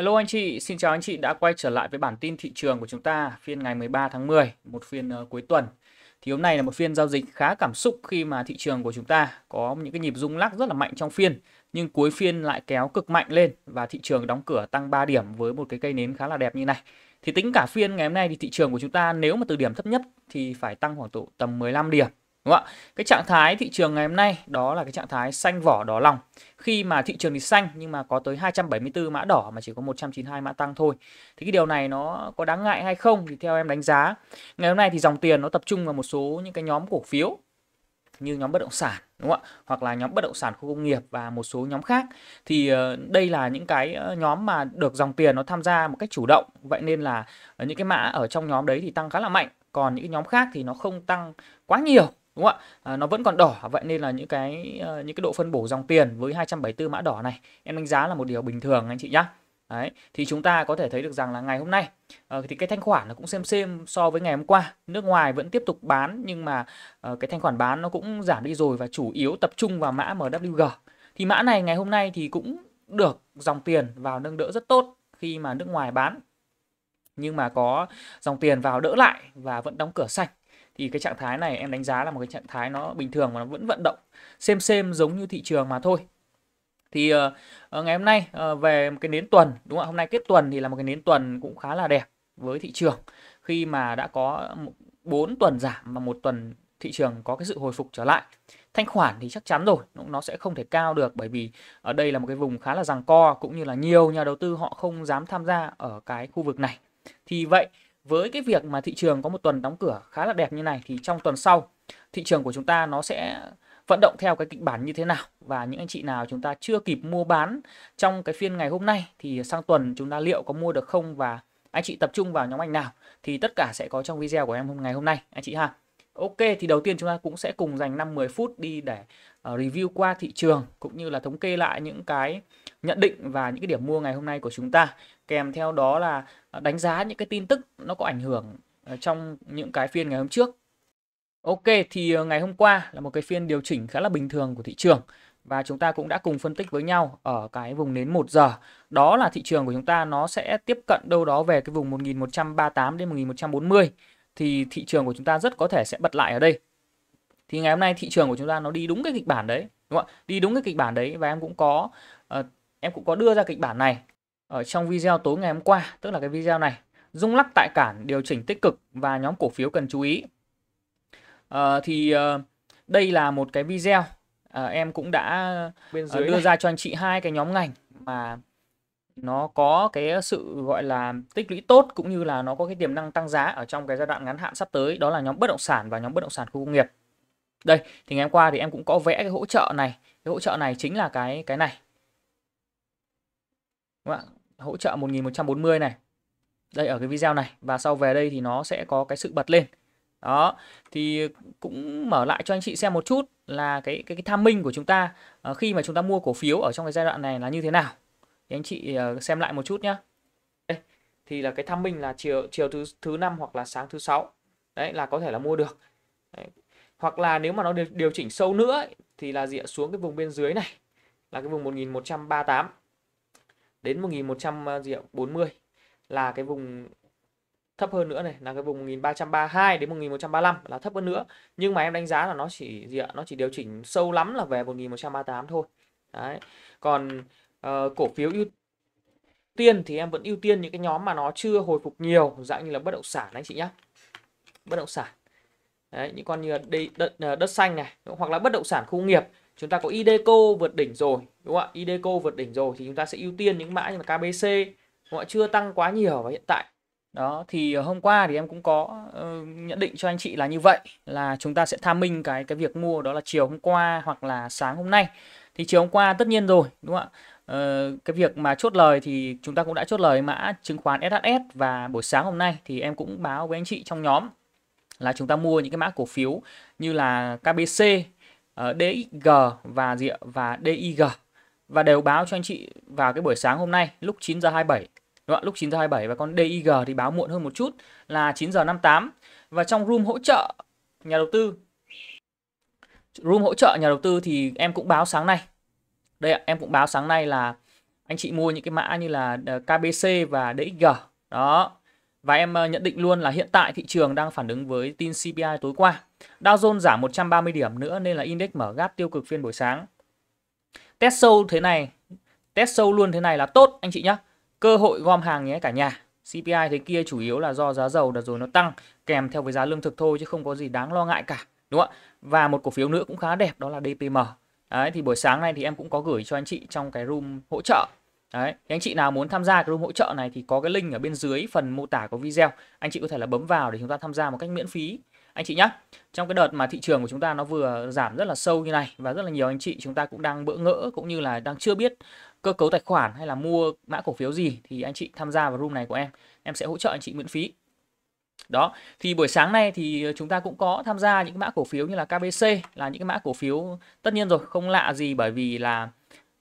Hello anh chị, xin chào anh chị đã quay trở lại với bản tin thị trường của chúng ta phiên ngày 13 tháng 10, một phiên uh, cuối tuần. Thì hôm nay là một phiên giao dịch khá cảm xúc khi mà thị trường của chúng ta có những cái nhịp rung lắc rất là mạnh trong phiên, nhưng cuối phiên lại kéo cực mạnh lên và thị trường đóng cửa tăng 3 điểm với một cái cây nến khá là đẹp như này. Thì tính cả phiên ngày hôm nay thì thị trường của chúng ta nếu mà từ điểm thấp nhất thì phải tăng khoảng tụ tầm 15 điểm Đúng không ạ? Cái trạng thái thị trường ngày hôm nay, đó là cái trạng thái xanh vỏ đỏ lòng. Khi mà thị trường thì xanh, nhưng mà có tới 274 mã đỏ mà chỉ có 192 mã tăng thôi. Thì cái điều này nó có đáng ngại hay không thì theo em đánh giá. Ngày hôm nay thì dòng tiền nó tập trung vào một số những cái nhóm cổ phiếu như nhóm bất động sản, đúng không ạ hoặc là nhóm bất động sản khu công nghiệp và một số nhóm khác thì ờ, đây là những cái ờ, nhóm mà được dòng tiền nó tham gia một cách chủ động vậy nên là ờ, những cái mã ở trong nhóm đấy thì tăng khá là mạnh còn những cái nhóm khác thì nó không tăng quá nhiều đúng không ạ? À, nó vẫn còn đỏ. Vậy nên là những cái uh, những cái độ phân bổ dòng tiền với 274 mã đỏ này em đánh giá là một điều bình thường anh chị nhá. Đấy, thì chúng ta có thể thấy được rằng là ngày hôm nay uh, thì cái thanh khoản nó cũng xem xem so với ngày hôm qua. Nước ngoài vẫn tiếp tục bán nhưng mà uh, cái thanh khoản bán nó cũng giảm đi rồi và chủ yếu tập trung vào mã MWG thì mã này ngày hôm nay thì cũng được dòng tiền vào nâng đỡ rất tốt khi mà nước ngoài bán. Nhưng mà có dòng tiền vào đỡ lại và vẫn đóng cửa xanh thì cái trạng thái này em đánh giá là một cái trạng thái nó bình thường và nó vẫn vận động xem xem giống như thị trường mà thôi. Thì uh, ngày hôm nay uh, về một cái nến tuần đúng không hôm nay kết tuần thì là một cái nến tuần cũng khá là đẹp với thị trường. Khi mà đã có 4 tuần giảm và một tuần thị trường có cái sự hồi phục trở lại. Thanh khoản thì chắc chắn rồi nó sẽ không thể cao được bởi vì ở đây là một cái vùng khá là rằng co cũng như là nhiều nhà đầu tư họ không dám tham gia ở cái khu vực này. Thì vậy với cái việc mà thị trường có một tuần đóng cửa khá là đẹp như này thì trong tuần sau, thị trường của chúng ta nó sẽ vận động theo cái kịch bản như thế nào? Và những anh chị nào chúng ta chưa kịp mua bán trong cái phiên ngày hôm nay thì sang tuần chúng ta liệu có mua được không? Và anh chị tập trung vào nhóm ngành nào thì tất cả sẽ có trong video của em hôm, ngày hôm nay, anh chị ha. Ok, thì đầu tiên chúng ta cũng sẽ cùng dành 5 10 phút đi để ờ, review qua thị trường cũng như là thống kê lại những cái nhận định và những cái điểm mua ngày hôm nay của chúng ta. Kèm theo đó là đánh giá những cái tin tức nó có ảnh hưởng ờ, trong những cái phiên ngày hôm trước. Ok thì ờ, ngày hôm qua là một cái phiên điều chỉnh khá là bình thường của thị trường và chúng ta cũng đã cùng phân tích với nhau ở cái vùng nến 1 giờ. Đó là thị trường của chúng ta nó sẽ tiếp cận đâu đó về cái vùng 1138 đến 1140 thì thị trường của chúng ta rất có thể sẽ bật lại ở đây. Thì ngày hôm nay thị trường của chúng ta nó đi đúng cái kịch bản đấy, đúng không ạ? Đi đúng cái kịch bản đấy và em cũng có uh, em cũng có đưa ra kịch bản này ở trong video tối ngày hôm qua, tức là cái video này. Rung lắc tại cản điều chỉnh tích cực và nhóm cổ phiếu cần chú ý. À, thì uh, đây là một cái video à, em cũng đã bên dưới đưa này. ra cho anh chị hai cái nhóm ngành mà nó có cái sự gọi là tích lũy tốt cũng như là nó có cái tiềm năng tăng giá ở trong cái giai đoạn ngắn hạn sắp tới đó là nhóm bất động sản và nhóm bất động sản khu công nghiệp. Đây, thì ngày hôm qua thì em cũng có vẽ cái hỗ trợ này. Cái hỗ trợ này chính là cái cái này. Đúng không? Hỗ trợ 1140 này. Đây ở cái video này. Và sau về đây thì nó sẽ có cái sự bật lên. Đó thì cũng mở lại cho anh chị xem một chút là cái cái, cái tham minh của chúng ta uh, khi mà chúng ta mua cổ phiếu ở trong cái giai đoạn này là như thế nào. Thì anh chị uh, xem lại một chút nhá. Đây thì là cái tham minh là chiều chiều thứ thứ năm hoặc là sáng thứ sáu. Đấy là có thể là mua được. Đấy. hoặc là nếu mà nó điều chỉnh sâu nữa ấy, thì là dịa xuống cái vùng bên dưới này. Là cái vùng 1138 đến 1140 à, là cái vùng thấp hơn nữa này là cái vùng 1332 đến 1135 là thấp hơn nữa. Nhưng mà em đánh giá là nó chỉ gì ạ nó chỉ điều chỉnh sâu lắm là về 1138 thôi. Đấy. Còn uh, cổ phiếu ưu tiên thì em vẫn ưu tiên những cái nhóm mà nó chưa hồi phục nhiều dạng như là bất động sản anh chị nhé bất động sản. Đấy những con như đây đất, đất, đất xanh này hoặc là bất động sản khu nghiệp chúng ta có Ideco vượt đỉnh rồi đúng không ạ? Ideco vượt đỉnh rồi thì chúng ta sẽ ưu tiên những mã như là KBC họ chưa tăng quá nhiều và hiện tại. Đó thì hôm qua thì em cũng có uh, nhận định cho anh chị là như vậy là chúng ta sẽ tham minh cái cái việc mua đó là chiều hôm qua hoặc là sáng hôm nay. Thì chiều hôm qua tất nhiên rồi đúng không ạ? Uh, cái việc mà chốt lời thì chúng ta cũng đã chốt lời mã chứng khoán SHS và buổi sáng hôm nay thì em cũng báo với anh chị trong nhóm là chúng ta mua những cái mã cổ phiếu như là KBC Ờ, DXG và gì ạ? và DIG và đều báo cho anh chị vào cái buổi sáng hôm nay, lúc 9 giờ 27 đúng không? lúc 9 giờ 27 và con DIG thì báo muộn hơn một chút, là 9 giờ 58 và trong room hỗ trợ nhà đầu tư, room hỗ trợ nhà đầu tư thì em cũng báo sáng nay. Đây ạ, em cũng báo sáng nay là anh chị mua những cái mã như là ờ, KBC và DXG đó và em ờ, nhận định luôn là hiện tại thị trường đang phản ứng với tin CPI tối qua. Dow Jones giảm 130 điểm nữa nên là index mở gap tiêu cực phiên buổi sáng. Test sâu thế này, test sâu luôn thế này là tốt, anh chị nhé cơ hội gom hàng nhé cả nhà. CPI thế kia chủ yếu là do giá dầu đợt rồi nó tăng, kèm theo với giá lương thực thôi chứ không có gì đáng lo ngại cả, đúng không ạ? Và một cổ phiếu nữa cũng khá đẹp, đó là DPM đấy, thì buổi sáng nay thì em cũng có gửi cho anh chị trong cái room hỗ trợ. Đấy, thì anh chị nào muốn tham gia cái room hỗ trợ này thì có cái link ở bên dưới phần mô tả của video. Anh chị có thể là bấm vào để chúng ta tham gia một cách miễn phí anh chị nhé. Trong cái đợt mà thị trường của chúng ta nó vừa giảm rất là sâu như này và rất là nhiều anh chị chúng ta cũng đang bỡ ngỡ cũng như là đang chưa biết cơ cấu tài khoản hay là mua mã cổ phiếu gì thì anh chị tham gia vào room này của em. Em sẽ hỗ trợ anh chị miễn phí. Đó, thì buổi sáng nay thì chúng ta cũng có tham gia những mã cổ phiếu như là KBC là những cái mã cổ phiếu tất nhiên rồi, không lạ gì bởi vì là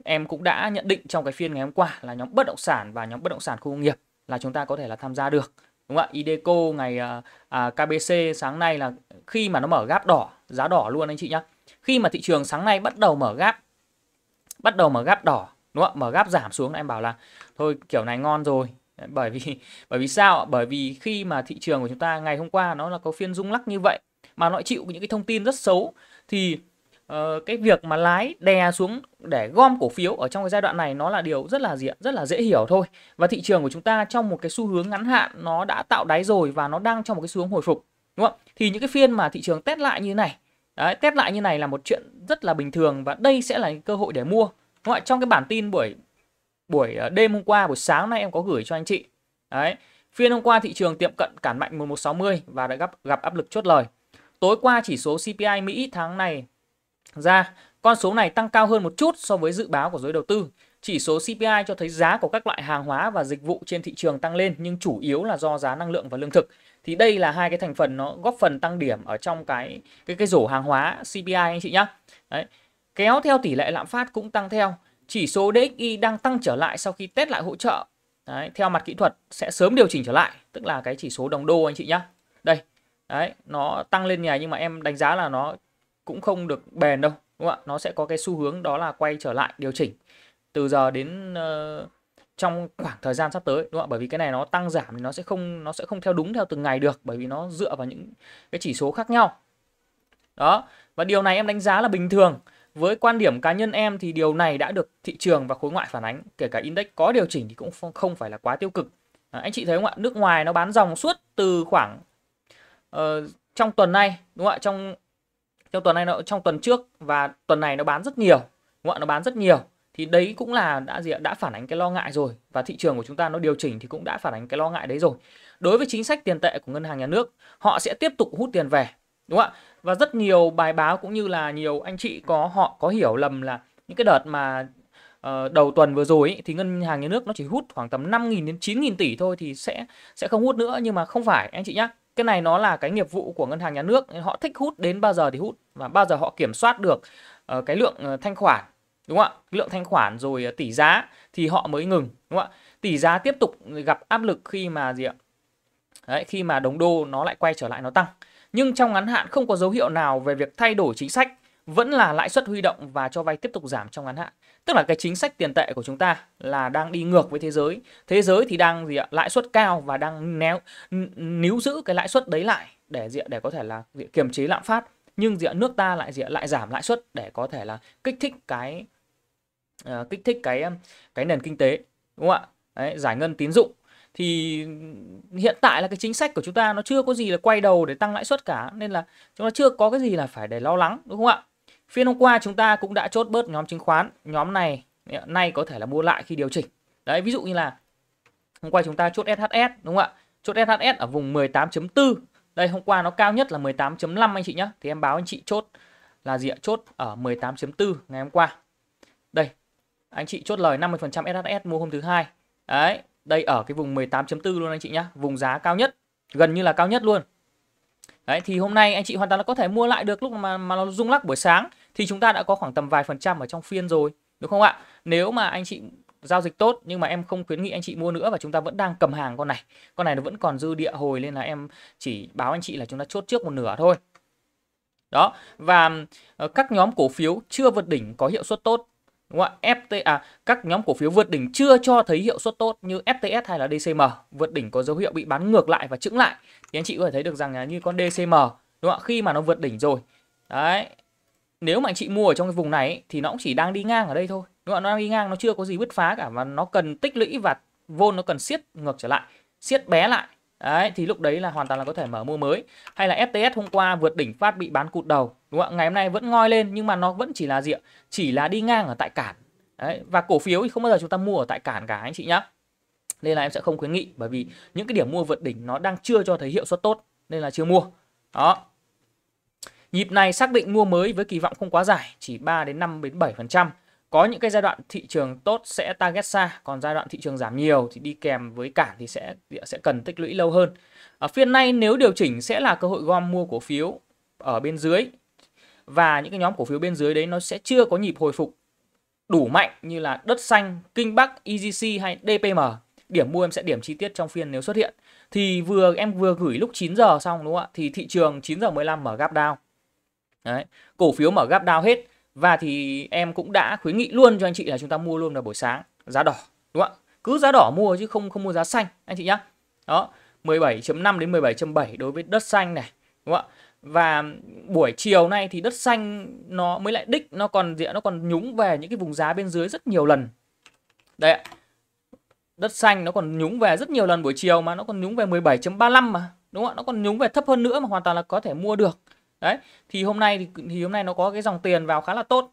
em cũng đã nhận định trong cái phiên ngày hôm qua là nhóm bất động sản và nhóm bất động sản khu công nghiệp là chúng ta có thể là tham gia được đúng không ạ? Ideco ngày à, à KBC sáng nay là khi mà nó mở gáp đỏ giá đỏ luôn anh chị nhá. Khi mà thị trường sáng nay bắt đầu mở gáp bắt đầu mở gáp đỏ đúng không ạ? Mở gáp giảm xuống em bảo là thôi kiểu này ngon rồi. Bởi vì bởi vì sao bởi vì khi mà thị trường của chúng ta ngày hôm qua nó là có phiên rung lắc như vậy mà nó chịu những cái thông tin rất xấu thì uh, cái việc mà lái đè xuống để gom cổ phiếu ở trong cái giai đoạn này nó là điều rất là dễ rất là dễ hiểu thôi. Và thị trường của chúng ta trong một cái xu hướng ngắn hạn nó đã tạo đáy rồi và nó đang trong một cái xu hướng hồi phục đúng không? Thì những cái phiên mà thị trường test lại như này đấy, test lại như này là một chuyện rất là bình thường và đây sẽ là cơ hội để mua đúng không? trong cái bản tin buổi buổi ờ, đêm hôm qua buổi sáng nay em có gửi cho anh chị. Đấy phiên hôm qua thị trường tiệm cận cản mạnh 1160 và đã gặp gặp áp lực chốt lời. Tối qua chỉ số CPI Mỹ tháng này ra, con số này tăng cao hơn một chút so với dự báo của giới đầu tư. Chỉ số CPI cho thấy giá của các loại hàng hóa và dịch vụ trên thị trường tăng lên nhưng chủ yếu là do giá năng lượng và lương thực. Thì đây là hai cái thành phần nó góp phần tăng điểm ở trong cái cái cái rổ hàng hóa CPI anh chị nhá. Đấy. Kéo theo tỷ lệ lạm phát cũng tăng theo. Chỉ số DXY đang tăng trở lại sau khi test lại hỗ trợ. Đấy, theo mặt kỹ thuật sẽ sớm điều chỉnh trở lại, tức là cái chỉ số đồng đô anh chị nhá. Đây. Đấy, nó tăng lên nhà nhưng mà em đánh giá là nó cũng không được bền đâu đúng không ạ? Nó sẽ có cái xu hướng đó là quay trở lại điều chỉnh từ giờ đến uh, trong khoảng thời gian sắp tới đúng không ạ? Bởi vì cái này nó tăng giảm thì nó sẽ không nó sẽ không theo đúng theo từng ngày được bởi vì nó dựa vào những cái chỉ số khác nhau. Đó và điều này em đánh giá là bình thường. Với quan điểm cá nhân em thì điều này đã được thị trường và khối ngoại phản ánh kể cả index có điều chỉnh thì cũng không phải là quá tiêu cực. À, anh chị thấy không ạ? Nước ngoài nó bán dòng suốt từ khoảng uh, trong tuần này đúng không ạ? Trong trong tuần này nó trong tuần trước và tuần này nó bán rất nhiều đúng không? nó bán rất nhiều thì đấy cũng là đã gì đã phản ánh cái lo ngại rồi và thị trường của chúng ta nó điều chỉnh thì cũng đã phản ánh cái lo ngại đấy rồi đối với chính sách tiền tệ của ngân hàng nhà nước họ sẽ tiếp tục hút tiền về đúng không ạ và rất nhiều bài báo cũng như là nhiều anh chị có họ có hiểu lầm là những cái đợt mà uh, đầu tuần vừa rồi ý, thì ngân hàng nhà nước nó chỉ hút khoảng tầm 5.000 đến 9.000 tỷ thôi thì sẽ sẽ không hút nữa nhưng mà không phải anh chị nhé cái này nó là cái nghiệp vụ của ngân hàng nhà nước họ thích hút đến bao giờ thì hút và bao giờ họ kiểm soát được uh, cái lượng uh, thanh khoản đúng không ạ? Lượng thanh khoản rồi uh, tỷ giá thì họ mới ngừng đúng không ạ? Tỷ giá tiếp tục gặp áp lực khi mà gì ạ? Đấy, khi mà đồng đô nó lại quay trở lại nó tăng. Nhưng trong ngắn hạn không có dấu hiệu nào về việc thay đổi chính sách vẫn là lãi suất huy động và cho vay tiếp tục giảm trong ngắn hạn tức là cái chính sách tiền tệ của chúng ta là đang đi ngược với thế giới. Thế giới thì đang gì ạ? Lãi suất cao và đang néo níu giữ cái lãi suất đấy lại để gì ạ? Để có thể là kiềm chế lạm phát. Nhưng gì ạ? Nước ta lại gì ạ? Lại giảm lãi suất để có thể là kích thích cái uh, kích thích cái um, cái nền kinh tế. Đúng không ạ? Đấy, giải ngân tín dụng. Thì hiện tại là cái chính sách của chúng ta nó chưa có gì là quay đầu để tăng lãi suất cả. Nên là chúng ta chưa có cái gì là phải để lo lắng. Đúng không ạ? Phiên hôm qua chúng ta cũng đã chốt bớt nhóm chứng khoán. Nhóm này nay có thể là mua lại khi điều chỉnh. Đấy, ví dụ như là hôm qua chúng ta chốt SHS đúng không ạ? Chốt SHS ở vùng 18.4. Đây hôm qua nó cao nhất là 18.5 anh chị nhé. Thì em báo anh chị chốt là gì ạ? Chốt ở 18.4 ngày hôm qua. Đây. Anh chị chốt lời 50% SHS mua hôm thứ hai. Đấy, đây ở cái vùng 18.4 luôn anh chị nhé. Vùng giá cao nhất, gần như là cao nhất luôn. Đấy thì hôm nay anh chị hoàn toàn là có thể mua lại được lúc mà mà nó rung lắc buổi sáng thì chúng ta đã có khoảng tầm vài phần trăm ở trong phiên rồi, đúng không ạ? Nếu mà anh chị giao dịch tốt nhưng mà em không khuyến nghị anh chị mua nữa và chúng ta vẫn đang cầm hàng con này. Con này nó vẫn còn dư địa hồi nên là em chỉ báo anh chị là chúng ta chốt trước một nửa thôi. Đó, và ờ, các nhóm cổ phiếu chưa vượt đỉnh có hiệu suất tốt đúng không ạ? FT à các nhóm cổ phiếu vượt đỉnh chưa cho thấy hiệu suất tốt như FTS hay là DCM, vượt đỉnh có dấu hiệu bị bán ngược lại và chững lại. Thì anh chị có thể thấy được rằng là như con DCM đúng không ạ? Khi mà nó vượt đỉnh rồi. Đấy. Nếu mà anh chị mua ở trong cái vùng này ấy, thì nó cũng chỉ đang đi ngang ở đây thôi. Đúng không? Nó đang đi ngang nó chưa có gì bứt phá cả và nó cần tích lũy và vôn nó cần siết ngược trở lại, siết bé lại. Đấy thì lúc đấy là hoàn toàn là có thể mở mua mới. Hay là FTS hôm qua vượt đỉnh phát bị bán cụt đầu, đúng không? Ngày hôm nay vẫn ngoi lên nhưng mà nó vẫn chỉ là gì ạ? Chỉ là đi ngang ở tại cản. Đấy, và cổ phiếu thì không bao giờ chúng ta mua ở tại cản cả anh chị nhá. Nên là em sẽ không khuyến nghị bởi vì những cái điểm mua vượt đỉnh nó đang chưa cho thấy hiệu suất tốt nên là chưa mua. Đó. Nhịp này xác định mua mới với kỳ vọng không quá dài, chỉ 3 đến 5 đến 7%. Có những cái giai đoạn thị trường tốt sẽ target xa, còn giai đoạn thị trường giảm nhiều thì đi kèm với cản thì sẽ sẽ cần tích lũy lâu hơn. Ở phiên nay nếu điều chỉnh sẽ là cơ hội gom mua cổ phiếu ở bên dưới và những cái nhóm cổ phiếu bên dưới đấy nó sẽ chưa có nhịp hồi phục đủ mạnh như là đất xanh, kinh bắc, EGC hay DPM. Điểm mua em sẽ điểm chi tiết trong phiên nếu xuất hiện. Thì vừa em vừa gửi lúc 9 giờ xong đúng không ạ? Thì thị trường 9 giờ 15 mở gap down. Đấy, cổ phiếu mở gap down hết và thì em cũng đã khuyến nghị luôn cho anh chị là chúng ta mua luôn vào buổi sáng giá đỏ đúng không ạ? Cứ giá đỏ mua chứ không không mua giá xanh anh chị nhá. Đó, 17.5 đến 17.7 đối với đất xanh này, đúng không ạ? Và buổi chiều nay thì đất xanh nó mới lại đích nó còn diện nó còn nhúng về những cái vùng giá bên dưới rất nhiều lần. Đây ạ. Đất xanh nó còn nhúng về rất nhiều lần buổi chiều mà nó còn nhúng về 17.35 mà, đúng không ạ? Nó còn nhúng về thấp hơn nữa mà hoàn toàn là có thể mua được. Đấy, thì hôm nay thì, thì hôm nay nó có cái dòng tiền vào khá là tốt.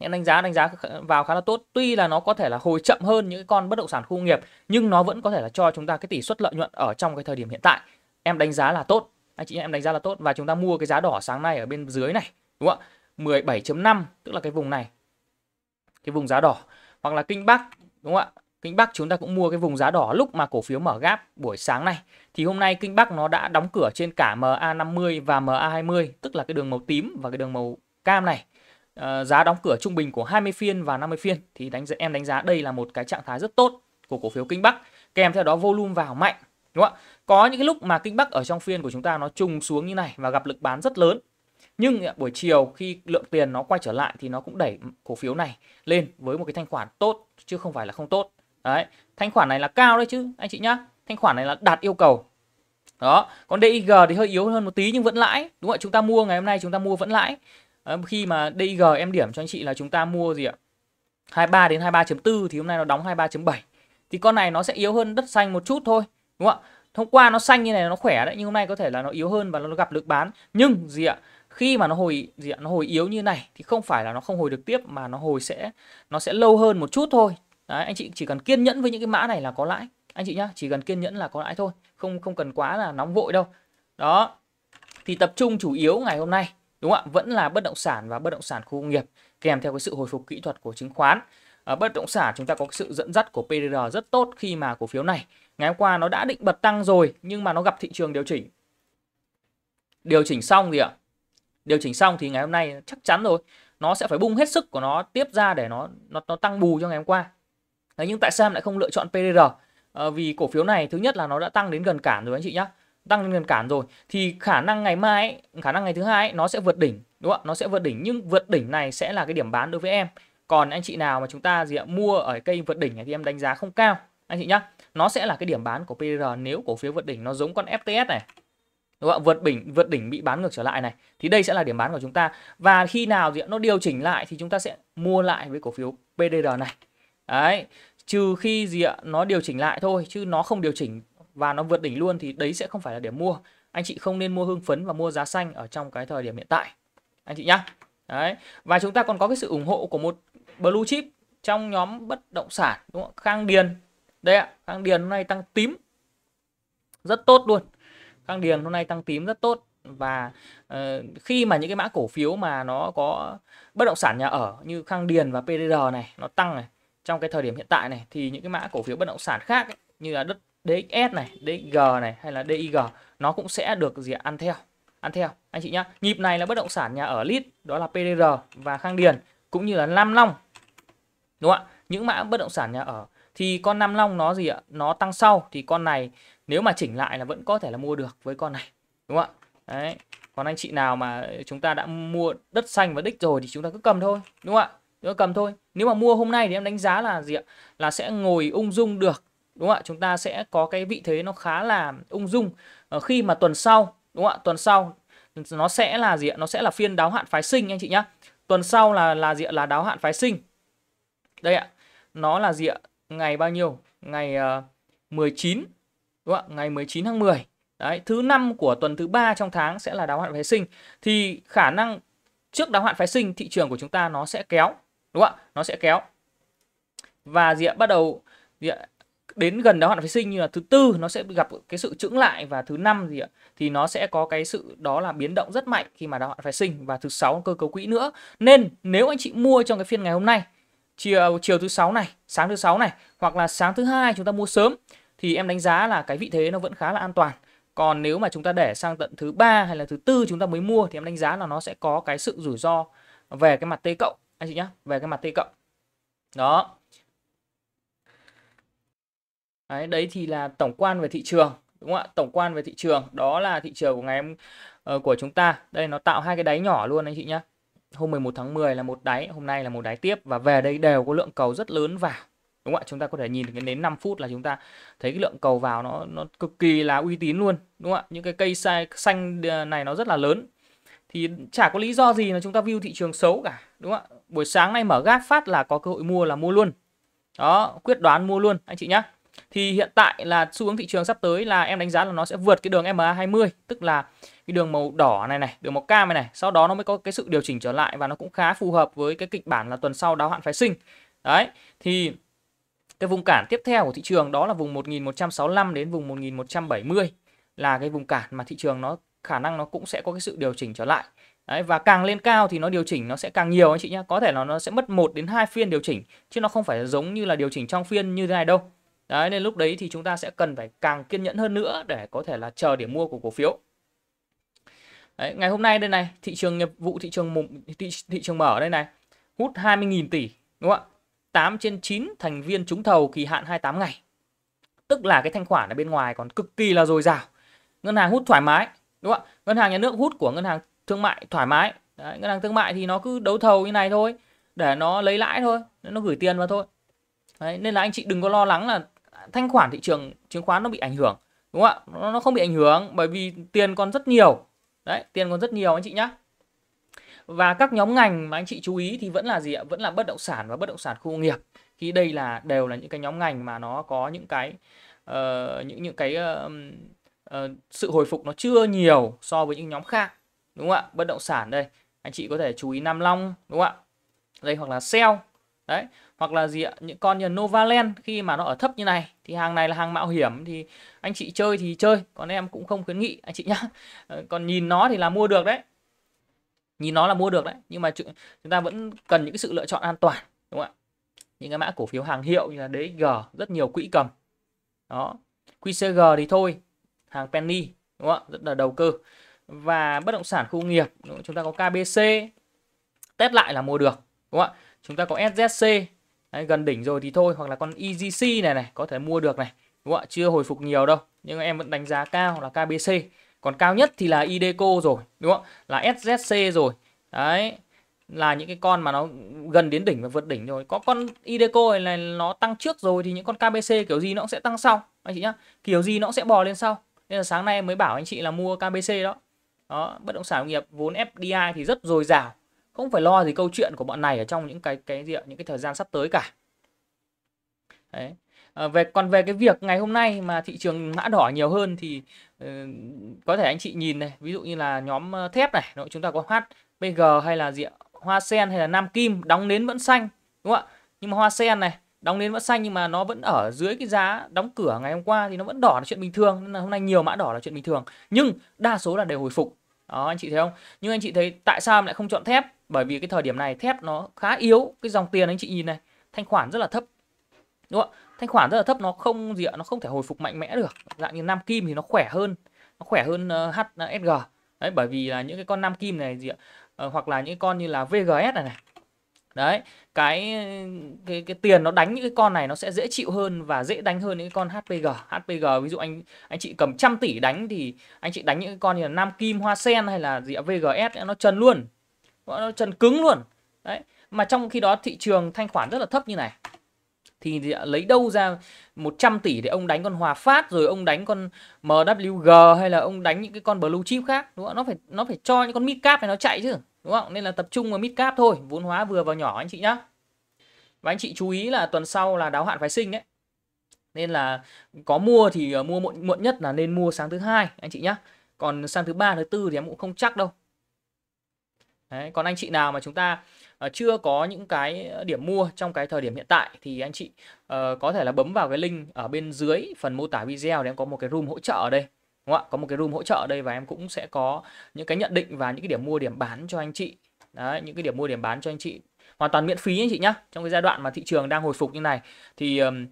Em đánh giá đánh giá vào khá là tốt. Tuy là nó có thể là hồi chậm hơn những con bất động sản khu nghiệp nhưng nó vẫn có thể là cho chúng ta cái tỷ suất lợi nhuận ở trong cái thời điểm hiện tại. Em đánh giá là tốt. Anh chị em đánh giá là tốt và chúng ta mua cái giá đỏ sáng nay ở bên dưới này, đúng không ạ? 17.5 tức là cái vùng này. Cái vùng giá đỏ hoặc là kinh Bắc, đúng không ạ? Kinh Bắc chúng ta cũng mua cái vùng giá đỏ lúc mà cổ phiếu mở gáp buổi sáng này. Thì hôm nay Kinh Bắc nó đã đóng cửa trên cả MA50 và MA20, tức là cái đường màu tím và cái đường màu cam này. À, giá đóng cửa trung bình của 20 phiên và 50 phiên thì đánh em đánh giá đây là một cái trạng thái rất tốt của cổ phiếu Kinh Bắc. Kèm theo đó volume vào mạnh, đúng không ạ? Có những cái lúc mà Kinh Bắc ở trong phiên của chúng ta nó trùng xuống như này và gặp lực bán rất lớn. Nhưng buổi chiều khi lượng tiền nó quay trở lại thì nó cũng đẩy cổ phiếu này lên với một cái thanh khoản tốt chứ không phải là không tốt. Đấy, thanh khoản này là cao đấy chứ anh chị nhá. Thanh khoản này là đạt yêu cầu. Đó, còn DIG thì hơi yếu hơn một tí nhưng vẫn lãi. Đúng không ạ? Chúng ta mua ngày hôm nay chúng ta mua vẫn lãi. À, khi mà DIG em điểm cho anh chị là chúng ta mua gì ạ? 23 đến 23.4 thì hôm nay nó đóng 23.7. Thì con này nó sẽ yếu hơn đất xanh một chút thôi. Đúng không ạ? Hôm qua nó xanh như này nó khỏe đấy nhưng hôm nay có thể là nó yếu hơn và nó gặp lực bán. Nhưng gì ạ? Khi mà nó hồi gì ạ? Nó hồi yếu như này thì không phải là nó không hồi được tiếp mà nó hồi sẽ nó sẽ lâu hơn một chút thôi. Đấy, anh chị chỉ cần kiên nhẫn với những cái mã này là có lãi. Anh chị nhá chỉ cần kiên nhẫn là có lãi thôi không không cần quá là nóng vội đâu. Đó thì tập trung chủ yếu ngày hôm nay đúng không ạ? Vẫn là bất động sản và bất động sản khu công nghiệp kèm theo cái sự hồi phục kỹ thuật của chứng khoán. Ở bất động sản chúng ta có sự dẫn dắt của PDR rất tốt khi mà cổ phiếu này ngày hôm qua nó đã định bật tăng rồi nhưng mà nó gặp thị trường điều chỉnh. Điều chỉnh xong gì ạ điều chỉnh xong thì ngày hôm nay chắc chắn rồi nó sẽ phải bung hết sức của nó tiếp ra để nó nó, nó tăng bù cho ngày hôm qua. Đấy, nhưng tại sao em lại không lựa chọn PDR? À, ờ, vì cổ phiếu này thứ nhất là nó đã tăng đến gần cản rồi anh chị nhá. Tăng đến gần cản rồi thì khả năng ngày mai ấy, khả năng ngày thứ hai ấy, nó sẽ vượt đỉnh, đúng không ạ? Nó sẽ vượt đỉnh nhưng vượt đỉnh này sẽ là cái điểm bán đối với em. Còn anh chị nào mà chúng ta gì ạ mua ở cây vượt đỉnh này thì em đánh giá không cao anh chị nhá. Nó sẽ là cái điểm bán của PDR nếu cổ phiếu vượt đỉnh nó giống con FTS này. Đúng không? Vượt đỉnh vượt đỉnh bị bán ngược trở lại này thì đây sẽ là điểm bán của chúng ta. Và khi nào gì ạ? nó điều chỉnh lại thì chúng ta sẽ mua lại với cổ phiếu PDR này. Đấy, trừ khi gì ạ nó điều chỉnh lại thôi chứ nó không điều chỉnh và nó vượt đỉnh luôn thì đấy sẽ không phải là điểm mua. Anh chị không nên mua hưng phấn và mua giá xanh ở trong cái thời điểm hiện tại. Anh chị nhá. Đấy. Và chúng ta còn có cái sự ủng hộ của một blue chip trong nhóm bất động sản đúng không? Khang Điền. Đây ạ, Khang Điền hôm nay tăng tím. Rất tốt luôn. Khang Điền hôm nay tăng tím rất tốt và uh, khi mà những cái mã cổ phiếu mà nó có bất động sản nhà ở như Khang Điền và PDR này nó tăng này trong cái thời điểm hiện tại này thì những cái mã cổ phiếu bất động sản khác ấy, như là đất DXS này, DG này hay là DIG nó cũng sẽ được gì ăn theo. Ăn theo anh chị nhá. Nhịp này là bất động sản nhà ở lít đó là PDR và Khang Điền cũng như là Nam Long. Đúng không ạ? Những mã bất động sản nhà ở thì con Nam Long nó gì ạ? Nó tăng sau thì con này nếu mà chỉnh lại là vẫn có thể là mua được với con này. Đúng không ạ? Đấy. Còn anh chị nào mà chúng ta đã mua đất xanh và đích rồi thì chúng ta cứ cầm thôi, đúng không ạ? Chúng ta cầm thôi. Nếu mà mua hôm nay thì em đánh giá là gì ạ? Là sẽ ngồi ung dung được đúng không ạ? Chúng ta sẽ có cái vị thế nó khá là ung dung. Ờ, khi mà tuần sau đúng không ạ? Tuần sau nó sẽ là gì ạ? Nó sẽ là phiên đáo hạn phái sinh anh chị nhá. Tuần sau là là gì ạ? Là đáo hạn phái sinh. Đây ạ. Nó là gì ạ? Ngày bao nhiêu? Ngày ờ, uh, 19 đúng không ạ? Ngày 19 tháng 10 đấy thứ năm của tuần thứ ba trong tháng sẽ là đáo hạn phái sinh. Thì khả năng trước đáo hạn phái sinh thị trường của chúng ta nó sẽ kéo đúng không ạ? Nó sẽ kéo. Và gì ạ? Bắt đầu, gì ạ? Đến gần đáo hạn phái sinh như là thứ tư nó sẽ gặp cái sự chững lại. Và thứ năm gì ạ? Thì nó sẽ có cái sự đó là biến động rất mạnh khi mà đáo hạn phái sinh. Và thứ sáu, cơ cấu quỹ nữa. Nên nếu anh chị mua trong cái phiên ngày hôm nay, chiều chiều thứ sáu này, sáng thứ sáu này, hoặc là sáng thứ hai chúng ta mua sớm, thì em đánh giá là cái vị thế nó vẫn khá là an toàn. Còn nếu mà chúng ta để sang tận thứ ba hay là thứ tư chúng ta mới mua, thì em đánh giá là nó sẽ có cái sự rủi ro về cái mặt T cộng anh chị nhé về cái mặt T cộng. Đó. Đấy, đấy thì là tổng quan về thị trường đúng không ạ? Tổng quan về thị trường đó là thị trường của ngày em uh, ờ, của chúng ta. Đây nó tạo hai cái đáy nhỏ luôn anh chị nhé hôm 11 tháng 10 là một đáy hôm nay là một đáy tiếp và về đây đều có lượng cầu rất lớn vào đúng không ạ? Chúng ta có thể nhìn cái đến 5 phút là chúng ta thấy cái lượng cầu vào nó nó cực kỳ là uy tín luôn đúng không ạ? Những cái cây xanh này nó rất là lớn thì chả có lý do gì là chúng ta view thị trường xấu cả, đúng không ạ? Buổi sáng nay mở gác phát là có cơ hội mua là mua luôn. Đó, quyết đoán mua luôn, anh chị nhá. Thì hiện tại là xu hướng thị trường sắp tới là em đánh giá là nó sẽ vượt cái đường MA20 tức là cái đường màu đỏ này này, đường màu cam này này. Sau đó nó mới có cái sự điều chỉnh trở lại và nó cũng khá phù hợp với cái kịch bản là tuần sau đáo hạn phái sinh. Đấy, thì cái vùng cản tiếp theo của thị trường đó là vùng 1165 đến vùng 1170 là cái vùng cản mà thị trường nó khả năng nó cũng sẽ có cái sự điều chỉnh trở lại. Đấy, và càng lên cao thì nó điều chỉnh nó sẽ càng nhiều anh chị nhé. Có thể là nó sẽ mất 1 đến 2 phiên điều chỉnh chứ nó không phải giống như là điều chỉnh trong phiên như thế này đâu. Đấy nên lúc đấy thì chúng ta sẽ cần phải càng kiên nhẫn hơn nữa để có thể là chờ điểm mua của cổ phiếu. Đấy, ngày hôm nay đây này, thị trường nghiệp vụ thị trường thị, thị trường mở đây này, hút 20.000 tỷ đúng không ạ? 8 trên 9 thành viên trúng thầu kỳ hạn 28 ngày. Tức là cái thanh khoản ở bên ngoài còn cực kỳ là dồi dào. Ngân hàng hút thoải mái, đúng không ạ? Ngân hàng nhà nước hút của ngân hàng thương mại thoải mái. Đấy, ngân hàng thương mại thì nó cứ đấu thầu như này thôi để nó lấy lãi thôi, nó gửi tiền vào thôi. Đấy, nên là anh chị đừng có lo lắng là thanh khoản thị trường chứng khoán nó bị ảnh hưởng, đúng không ạ? Nó, nó không bị ảnh hưởng bởi vì tiền còn rất nhiều. Đấy, tiền còn rất nhiều anh chị nhé Và các nhóm ngành mà anh chị chú ý thì vẫn là gì ạ? Vẫn là bất động sản và bất động sản khu công nghiệp. Khi đây là đều là những cái nhóm ngành mà nó có những cái uh, những những cái uh, uh, sự hồi phục nó chưa nhiều so với những nhóm khác. Đúng không ạ? Bất động sản đây, anh chị có thể chú ý Nam Long, đúng không ạ? Đây hoặc là Sell. Đấy, hoặc là gì ạ? Những con như Novaland khi mà nó ở thấp như này thì hàng này là hàng mạo hiểm thì anh chị chơi thì chơi, còn em cũng không khuyến nghị anh chị nhá. Ờ, còn nhìn nó thì là mua được đấy nhìn nó là mua được đấy nhưng mà chúng ta vẫn cần những cái sự lựa chọn an toàn đúng không ạ những cái mã cổ phiếu hàng hiệu như là DXG rất nhiều quỹ cầm đó QCG thì thôi hàng penny đúng không ạ? Rất là đầu cơ. Và bất động sản khu nghiệp chúng ta có KBC test lại là mua được đúng không ạ? Chúng ta có SZC Đấy, gần đỉnh rồi thì thôi. Hoặc là con EGC này này có thể mua được này đúng không ạ? Chưa hồi phục nhiều đâu nhưng em vẫn đánh giá cao là KBC còn cao nhất thì là Ideco rồi đúng không là SZC rồi đấy là những cái con mà nó gần đến đỉnh và vượt đỉnh rồi. Có con Ideco này nó tăng trước rồi thì những con KBC kiểu gì nó cũng sẽ tăng sau. Anh chị nhá kiểu gì nó cũng sẽ bò lên sau nên là sáng nay mới bảo anh chị là mua KBC đó. Đó bất động sản công nghiệp vốn FDI thì rất dồi dào. Không phải lo gì câu chuyện của bọn này ở trong những cái cái gì ạ những cái thời gian sắp tới cả. Đấy. À, về còn về cái việc ngày hôm nay mà thị trường mã đỏ nhiều hơn thì uh, có thể anh chị nhìn này ví dụ như là nhóm ờ, thép này chúng ta có HPG hay là gì ạ hoa sen hay là nam kim đóng nến vẫn xanh đúng không ạ? Nhưng mà hoa sen này đóng nến vẫn xanh nhưng mà nó vẫn ở dưới cái giá đóng cửa ngày hôm qua thì nó vẫn đỏ là chuyện bình thường nên là hôm nay nhiều mã đỏ là chuyện bình thường. Nhưng đa số là đều hồi phục. Đó anh chị thấy không? Nhưng anh chị thấy tại sao lại không chọn thép? Bởi vì cái thời điểm này thép nó khá yếu cái dòng tiền anh chị nhìn này thanh khoản rất là thấp. Đúng không thanh khoản rất là thấp nó không gì ạ nó không thể hồi phục mạnh mẽ được. Dạng như nam kim thì nó khỏe hơn nó khỏe hơn ờ, uh, HSG đấy bởi vì là những cái con nam kim này gì ạ? Uh, hoặc là những con như là VGS này này đấy, cái cái cái tiền nó đánh những cái con này nó sẽ dễ chịu hơn và dễ đánh hơn những cái con HPG HPG ví dụ anh anh chị cầm trăm tỷ đánh thì anh chị đánh những cái con như là nam kim, hoa sen hay là gì ạ VGS nó chân luôn. Nó chân cứng luôn. Đấy, mà trong khi đó thị trường thanh khoản rất là thấp như này. Thì lấy đâu ra 100 tỷ để ông đánh con Hòa Phát, rồi ông đánh con MWG hay là ông đánh những cái con blue chip khác? Đúng không? Nó phải nó phải cho những con mid cap này nó chạy chứ đúng không? Nên là tập trung vào mid cap thôi, vốn hóa vừa vào nhỏ anh chị nhá. Và anh chị chú ý là tuần sau là đáo hạn phái sinh đấy. Nên là có mua thì ờ, mua muộn, muộn nhất là nên mua sáng thứ hai anh chị nhá. Còn sang thứ ba thứ tư thì em cũng không chắc đâu. Đấy, còn anh chị nào mà chúng ta uh, chưa có những cái điểm mua trong cái thời điểm hiện tại thì anh chị uh, có thể là bấm vào cái link ở bên dưới phần mô tả video để em có một cái room hỗ trợ ở đây đúng không ạ? Có một cái room hỗ trợ ở đây và em cũng sẽ có những cái nhận định và những cái điểm mua điểm bán cho anh chị. Đấy những cái điểm mua điểm bán cho anh chị. Hoàn toàn miễn phí anh chị nhá. Trong cái giai đoạn mà thị trường đang hồi phục như này thì um,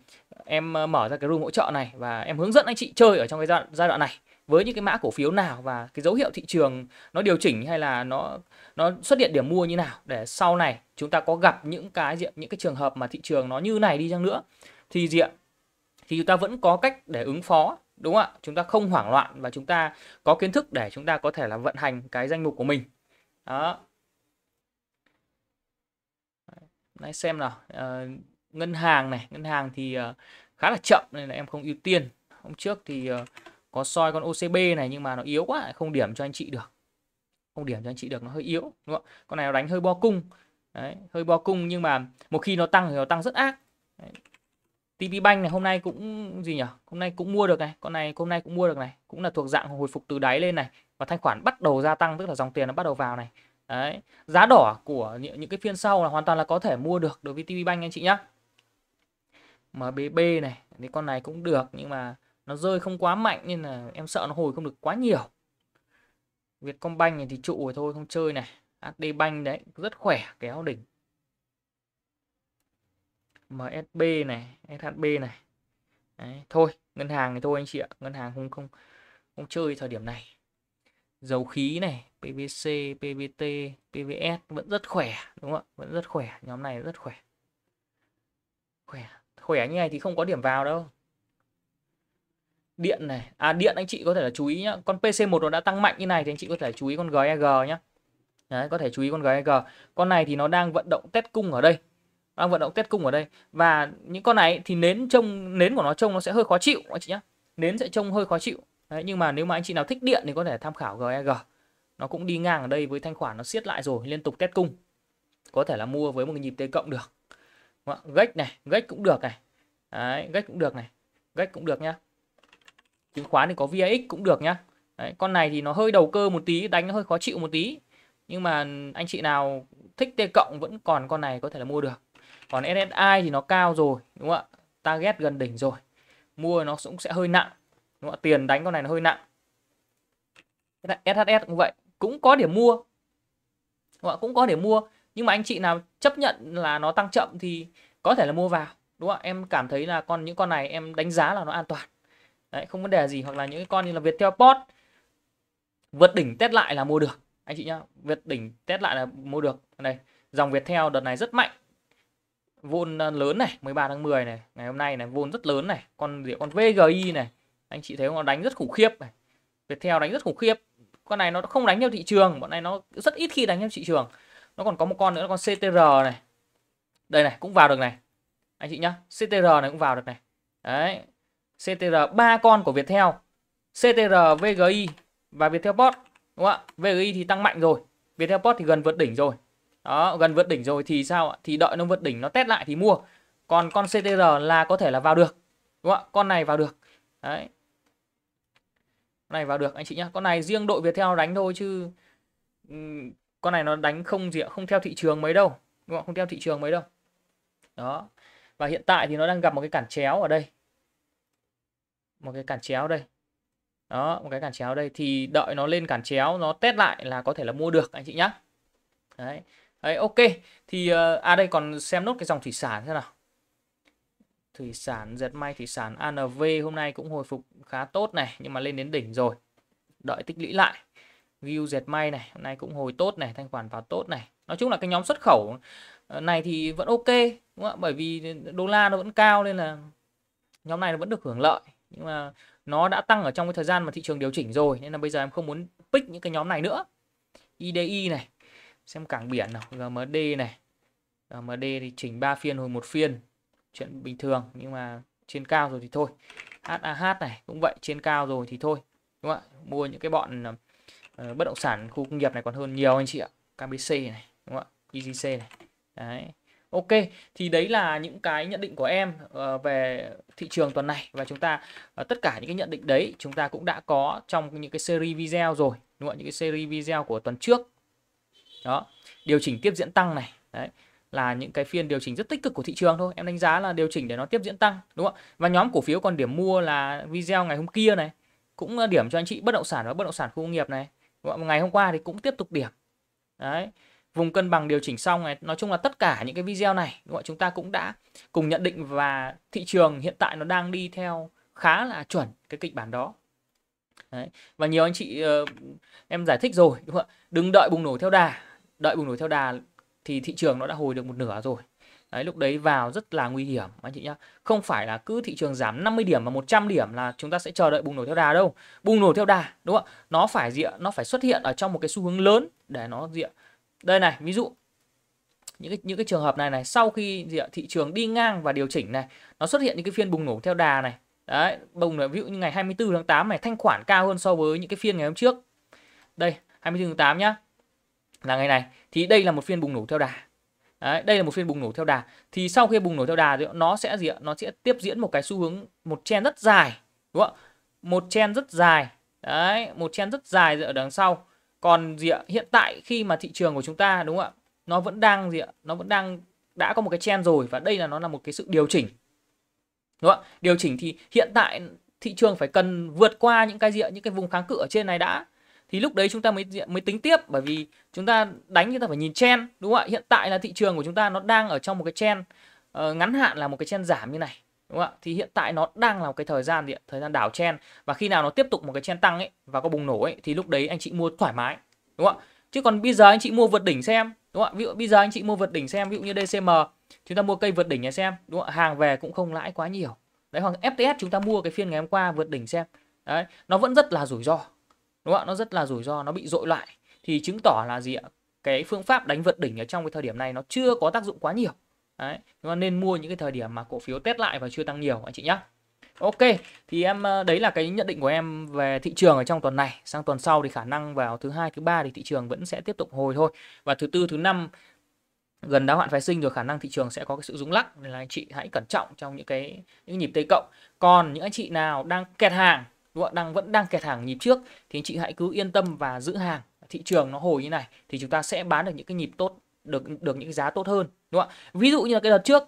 em mở ra cái room hỗ trợ này và em hướng dẫn anh chị chơi ở trong cái giai đoạn, giai đoạn này với những cái mã cổ phiếu nào và cái dấu hiệu thị trường nó điều chỉnh hay là nó nó xuất hiện điểm mua như nào để sau này chúng ta có gặp những cái diện những cái trường hợp mà thị trường nó như này đi chăng nữa. Thì diện thì chúng ta vẫn có cách để ứng phó đúng không ạ chúng ta không hoảng loạn và chúng ta có kiến thức để chúng ta có thể là vận hành cái danh mục của mình. Đó. Đấy, xem nào à, ngân hàng này ngân hàng thì uh, khá là chậm nên là em không ưu tiên. Hôm trước thì uh, có soi con OCB này nhưng mà nó yếu quá không điểm cho anh chị được. Không điểm cho anh chị được nó hơi yếu đúng không con này nó đánh hơi bo cung. Đấy, hơi bo cung nhưng mà một khi nó tăng thì nó tăng rất ác. Đấy. TP Bank này hôm nay cũng gì nhỉ hôm nay cũng mua được này. Con này hôm nay cũng mua được này. Cũng là thuộc dạng hồi phục từ đáy lên này. Và thanh khoản bắt đầu gia tăng tức là dòng tiền nó bắt đầu vào này. Đấy. giá đỏ của những, những cái phiên sau là hoàn toàn là có thể mua được đối với TP Bank anh chị nhá. MBB này thì con này cũng được nhưng mà nó rơi không quá mạnh nên là em sợ nó hồi không được quá nhiều. Vietcombank này thì trụ rồi thôi không chơi này. HD Bank đấy rất khỏe kéo đỉnh. MSB này SHB này. Đấy, thôi ngân hàng thì thôi anh chị ạ. Ngân hàng không không không chơi thời điểm này. Dầu khí này PVC PVT PVS vẫn rất khỏe đúng không ạ? Vẫn rất khỏe nhóm này rất khỏe. Khỏe khỏe như này thì không có điểm vào đâu. Điện này à điện anh chị có thể là chú ý nhá. Con PC1 nó đã tăng mạnh như này thì anh chị có thể chú ý con GEG nhá. Đấy, có thể chú ý con GEG con này thì nó đang vận động test cung ở đây đang vận động test cung ở đây. Và những con này thì nến trông nến của nó trông nó sẽ hơi khó chịu anh chị nhé nến sẽ trông hơi khó chịu. Đấy, nhưng mà nếu mà anh chị nào thích điện thì có thể tham khảo GEG nó cũng đi ngang ở đây với thanh khoản nó siết lại rồi liên tục test cung. Có thể là mua với một cái nhịp T cộng được. Gách này gách cũng được này. Đấy, gách cũng được này. Gách cũng được nhá. Chứng khoán thì có VIX cũng được nhá. Đấy, con này thì nó hơi đầu cơ một tí đánh nó hơi khó chịu một tí. Nhưng mà anh chị nào thích T cộng vẫn còn con này có thể là mua được còn SSI thì nó cao rồi đúng không ạ? Target gần đỉnh rồi. Mua nó cũng sẽ hơi nặng đúng không ạ? Tiền đánh con này nó hơi nặng. SHS cũng vậy cũng có điểm mua. Đúng không ạ? Cũng có điểm mua. Nhưng mà anh chị nào chấp nhận là nó tăng chậm thì có thể là mua vào đúng không ạ? Em cảm thấy là con những con này em đánh giá là nó an toàn. Đấy, không vấn đề gì. Hoặc là những con như là Viettel Post vượt đỉnh test lại là mua được. Anh chị nhá vượt đỉnh test lại là mua được. Đây dòng Viettel đợt này rất mạnh vôn ờ, lớn này 13 tháng 10 này, ngày hôm nay này, vôn rất lớn này, con gì con VGI này. Anh chị thấy nó đánh rất khủng khiếp này. Viettel đánh rất khủng khiếp. Con này nó không đánh theo thị trường, bọn này nó rất ít khi đánh theo thị trường. Nó còn có một con nữa là con CTR này. Đây này, cũng vào được này. Anh chị nhá CTR này cũng vào được này. Đấy. CTR ba con của Viettel. CTR VGI và Viettel Post, đúng không ạ? VGI thì tăng mạnh rồi. Viettel Post thì gần vượt đỉnh rồi đó, gần vượt đỉnh rồi thì sao ạ? Thì đợi nó vượt đỉnh nó test lại thì mua. Còn con CTR là có thể là vào được, đúng không ạ? Con này vào được. Đấy. Con này vào được, anh chị nhá. Con này riêng đội Viettel đánh thôi chứ ừ, con này nó đánh không gì ạ, không theo thị trường mấy đâu, đúng không? Không theo thị trường mấy đâu. Đó. Và hiện tại thì nó đang gặp một cái cản chéo ở đây. Một cái cản chéo đây. Đó, một cái cản chéo đây. Thì đợi nó lên cản chéo, nó test lại là có thể là mua được, anh chị nhá. Đấy đấy, ok. Thì ờ, à đây, còn xem nốt cái dòng thủy sản thế nào. Thủy sản, dệt may, thủy sản ANV hôm nay cũng hồi phục khá tốt này, nhưng mà lên đến đỉnh rồi. Đợi tích lũy lại. View dệt may này, hôm nay cũng hồi tốt này, thanh khoản vào tốt này. Nói chung là cái nhóm xuất khẩu ờ, này thì vẫn ok, đúng không? bởi vì đô la nó vẫn cao nên là nhóm này nó vẫn được hưởng lợi. Nhưng mà nó đã tăng ở trong cái thời gian mà thị trường điều chỉnh rồi, nên là bây giờ em không muốn pick những cái nhóm này nữa. IDI này xem cảng biển nào. GMD này. Gmd thì chỉnh 3 phiên hồi một phiên. Chuyện bình thường nhưng mà trên cao rồi thì thôi. HAH này cũng vậy trên cao rồi thì thôi. Đúng không ạ? Mua những cái bọn uh, bất động sản khu công nghiệp này còn hơn nhiều anh chị ạ. KBC này đúng không ạ? EGC này. Đấy. Ok, thì đấy là những cái nhận định của em uh, về thị trường tuần này. Và chúng ta uh, tất cả những cái nhận định đấy chúng ta cũng đã có trong những cái series video rồi, đúng không ạ? Những cái series video của tuần trước. Đó, điều chỉnh tiếp diễn tăng này, đấy là những cái phiên điều chỉnh rất tích cực của thị trường thôi. Em đánh giá là điều chỉnh để nó tiếp diễn tăng, đúng không? Và nhóm cổ phiếu còn điểm mua là video ngày hôm kia này, cũng ờ, điểm cho anh chị bất động sản và bất động sản khu công nghiệp này. Ngày hôm qua thì cũng tiếp tục điểm. Đấy vùng cân bằng điều chỉnh xong này nói chung là tất cả những cái video này đúng không? chúng ta cũng đã cùng nhận định và thị trường hiện tại nó đang đi theo khá là chuẩn cái kịch bản đó Đấy. và nhiều anh chị uh, em giải thích rồi đúng không ạ đừng đợi bùng nổ theo đà đợi bùng nổ theo đà thì thị trường nó đã hồi được một nửa rồi Đấy, lúc đấy vào rất là nguy hiểm anh chị nhá. Không phải là cứ thị trường giảm 50 điểm và 100 điểm là chúng ta sẽ chờ đợi bùng nổ theo đà đâu. Bùng nổ theo đà, đúng không ạ? Nó phải gì ạ? Nó phải xuất hiện ở trong một cái xu hướng lớn để nó gì ạ? đây này ví dụ những cái những cái trường hợp này này sau khi gì ạ, thị trường đi ngang và điều chỉnh này nó xuất hiện những cái phiên bùng nổ theo đà này đấy bùng nổ ví dụ như ngày 24 tháng 8 này thanh khoản cao hơn so với những cái phiên ngày hôm trước đây 24 tháng 8 nhá là ngày này thì đây là một phiên bùng nổ theo đà. Đấy, đây là một phiên bùng nổ theo đà. Thì sau khi bùng nổ theo đà thì nó sẽ gì ạ? Nó sẽ tiếp diễn một cái xu hướng một chen rất dài đúng không một chen rất dài. Đấy một chen rất dài ở đằng sau. Còn gì ạ? Hiện tại khi mà thị trường của chúng ta đúng không ạ? Nó vẫn đang gì ạ? Nó vẫn đang đã có một cái chen rồi và đây là nó là một cái sự điều chỉnh. Đúng không ạ? Điều chỉnh thì hiện tại thị trường phải cần vượt qua những cái gì ạ? Những cái vùng kháng cự ở trên này đã thì lúc đấy chúng ta mới mới tính tiếp bởi vì chúng ta đánh chúng ta phải nhìn chen đúng không ạ? Hiện tại là thị trường của chúng ta nó đang ở trong một cái chen uh, ờ, ngắn hạn là một cái chen giảm như này đúng không ạ? Thì hiện tại nó đang là một cái thời gian gì thời gian đảo chen và khi nào nó tiếp tục một cái chen tăng ấy và có bùng nổ ấy thì lúc đấy anh chị mua thoải mái đúng không ạ? Chứ còn bây giờ anh chị mua vượt đỉnh xem đúng không ạ? Ví dụ bây giờ anh chị mua vượt đỉnh xem ví dụ như DCM chúng ta mua cây vượt đỉnh này xem đúng không ạ? Hàng về cũng không lãi quá nhiều. Đấy hoặc FTS chúng ta mua cái phiên ngày hôm qua vượt đỉnh xem. Đấy nó vẫn rất là rủi ro đúng không ạ nó rất là rủi ro nó bị dội lại thì chứng tỏ là gì ạ cái phương pháp đánh vượt đỉnh ở trong cái thời điểm này nó chưa có tác dụng quá nhiều Đấy, chúng ta nên mua những cái thời điểm mà cổ phiếu test lại và chưa tăng nhiều anh chị nhé. Ok, thì em ờ, đấy là cái nhận định của em về thị trường ở trong tuần này. Sang tuần sau thì khả năng vào thứ hai, thứ ba thì thị trường vẫn sẽ tiếp tục hồi thôi. Và thứ tư, thứ năm gần đáo hạn phái sinh rồi khả năng thị trường sẽ có cái sự rung lắc nên là anh chị hãy cẩn trọng trong những cái những nhịp tây cộng. Còn những anh chị nào đang kẹt hàng, đúng không? đang, vẫn đang kẹt hàng nhịp trước. Thì anh chị hãy cứ yên tâm và giữ hàng. Thị trường nó hồi như này thì chúng ta sẽ bán được những cái nhịp tốt, được được những giá tốt hơn. Đúng không ạ? Ví dụ như là cái đợt trước,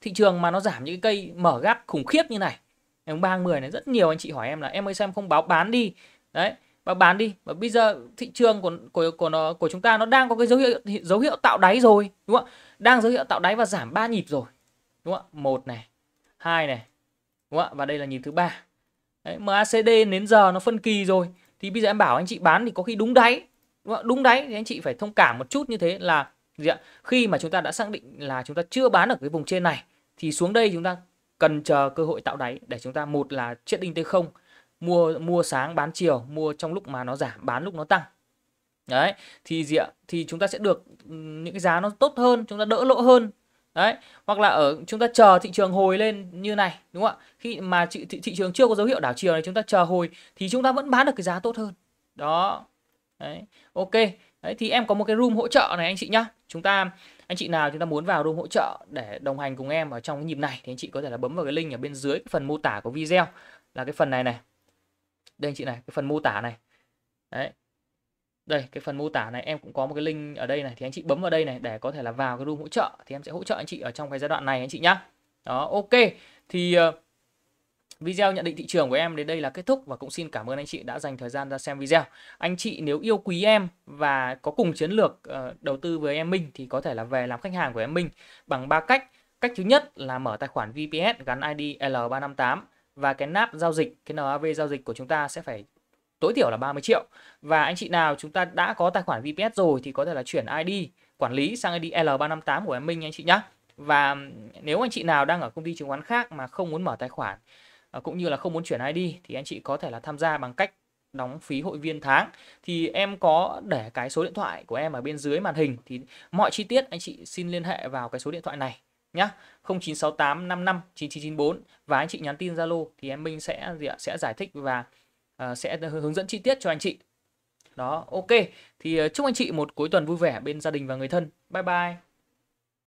thị trường mà nó giảm những cái cây mở gáp khủng khiếp như này. Ngày ba mười này rất nhiều anh chị hỏi em là, em ơi xem không báo bán đi? Đấy, báo bán đi. Và bây giờ thị trường của của của nó, của chúng ta nó đang có cái dấu hiệu dấu hiệu tạo đáy rồi. Đúng không ạ? Đang dấu hiệu tạo đáy và giảm ba nhịp rồi. Đúng không ạ? Một này, hai này. Đúng không ạ? Và đây là nhịp thứ ba đấy, MACD đến giờ nó phân kỳ rồi. Thì bây giờ em bảo anh chị bán thì có khi đúng đáy. Đúng, không? đúng đáy. Thì anh chị phải thông cảm một chút như thế là gì ạ? khi mà chúng ta đã xác định là chúng ta chưa bán ở cái vùng trên này thì xuống đây chúng ta cần chờ cơ hội tạo đáy để chúng ta một là chết đinh tê không mua mua sáng bán chiều mua trong lúc mà nó giảm bán lúc nó tăng. Đấy thì gì ạ? Thì chúng ta sẽ được ừ, những cái giá nó tốt hơn chúng ta đỡ lỗ hơn đấy hoặc là ở chúng ta chờ thị trường hồi lên như này đúng không ạ? Khi mà thị, thị, thị trường chưa có dấu hiệu đảo chiều này chúng ta chờ hồi thì chúng ta vẫn bán được cái giá tốt hơn. Đó. Đấy ok. Đấy thì em có một cái room hỗ trợ này anh chị nhá. Chúng ta anh chị nào chúng ta muốn vào room hỗ trợ để đồng hành cùng em ở trong cái nhịp này thì anh chị có thể là bấm vào cái link ở bên dưới cái phần mô tả của video. Là cái phần này này. Đây anh chị này cái phần mô tả này. Đấy đây cái phần mô tả này em cũng có một cái link ở đây này thì anh chị bấm vào đây này để có thể là vào cái room hỗ trợ thì em sẽ hỗ trợ anh chị ở trong cái giai đoạn này anh chị nhá đó ok thì uh, Video nhận định thị trường của em đến đây là kết thúc và cũng xin cảm ơn anh chị đã dành thời gian ra xem video. Anh chị nếu yêu quý em và có cùng chiến lược uh, đầu tư với em Minh thì có thể là về làm khách hàng của em Minh bằng ba cách. Cách thứ nhất là mở tài khoản VPS gắn ID L358 và cái nắp giao dịch, cái NAV giao dịch của chúng ta sẽ phải tối thiểu là 30 triệu. Và anh chị nào, chúng ta đã có tài khoản VPS rồi thì có thể là chuyển ID quản lý sang ID L358 của em Minh anh chị nhé. Và nếu anh chị nào đang ở công ty chứng khoán khác mà không muốn mở tài khoản ờ, cũng như là không muốn chuyển ID thì anh chị có thể là tham gia bằng cách đóng phí hội viên tháng thì em có để cái số điện thoại của em ở bên dưới màn hình thì mọi chi tiết anh chị xin liên hệ vào cái số điện thoại này nhá 0968 55 9994 và anh chị nhắn tin Zalo thì em Minh sẽ sẽ giải thích và À, sẽ hướng dẫn chi tiết cho anh chị. Đó, ok. Thì ờ, chúc anh chị một cuối tuần vui vẻ bên gia đình và người thân. Bye bye.